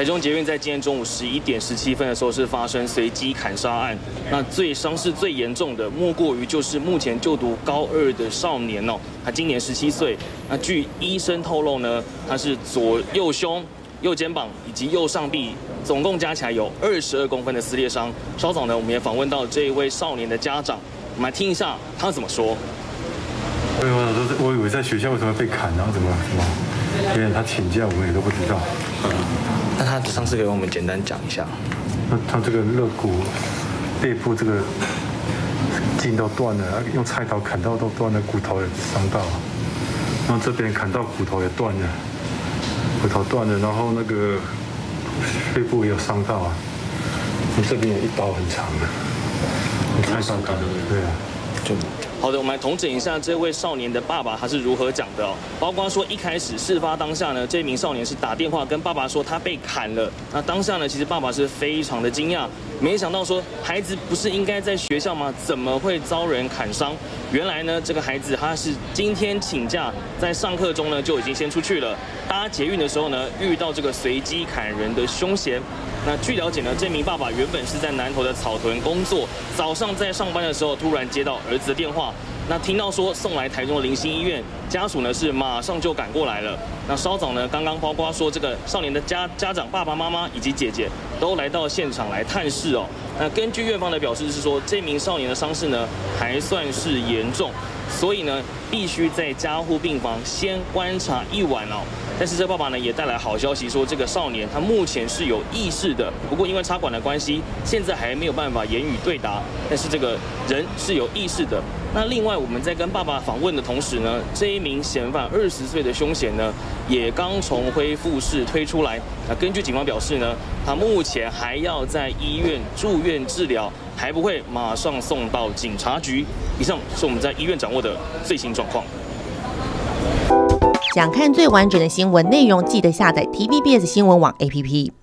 台中捷运在今天中午十一点十七分的时候是发生随机砍杀案，那最伤势最严重的莫过于就是目前就读高二的少年哦，他今年十七岁。那据医生透露呢，他是左右胸、右肩膀以及右上臂，总共加起来有二十二公分的撕裂伤。稍早呢，我们也访问到这一位少年的家长，我们来听一下他怎么说。我我我以为在学校为什么被砍，然后怎么什么，因为他请假，我们也都不知道。那他上次给我们简单讲一下。那他这个肋骨、背部这个筋都断了，用菜刀砍到都断了，骨头也伤到。然后这边砍到骨头也断了，骨头断了，然后那个背部也有伤到啊。这边有一刀很长的，菜刀砍的，对啊，就。好的，我们来统整一下这位少年的爸爸他是如何讲的哦。包括说一开始事发当下呢，这名少年是打电话跟爸爸说他被砍了。那当下呢，其实爸爸是非常的惊讶，没想到说孩子不是应该在学校吗？怎么会遭人砍伤？原来呢，这个孩子他是今天请假，在上课中呢就已经先出去了。搭捷运的时候呢，遇到这个随机砍人的凶嫌。那据了解呢，这名爸爸原本是在南投的草屯工作，早上在上班的时候，突然接到儿子的电话，那听到说送来台中的林星医院，家属呢是马上就赶过来了。那稍早呢，刚刚包括说这个少年的家家长爸爸妈妈以及姐姐都来到现场来探视哦。那根据院方的表示是说，这名少年的伤势呢还算是严重，所以呢必须在加护病房先观察一晚哦。但是这爸爸呢也带来好消息，说这个少年他目前是有意识的，不过因为插管的关系，现在还没有办法言语对答。但是这个人是有意识的。那另外我们在跟爸爸访问的同时呢，这一名嫌犯二十岁的凶嫌呢，也刚从恢复室推出来。那根据警方表示呢，他目前还要在医院住院治疗，还不会马上送到警察局。以上是我们在医院掌握的最新状况。想看最完整的新闻内容，记得下载 TVBS 新闻网 APP。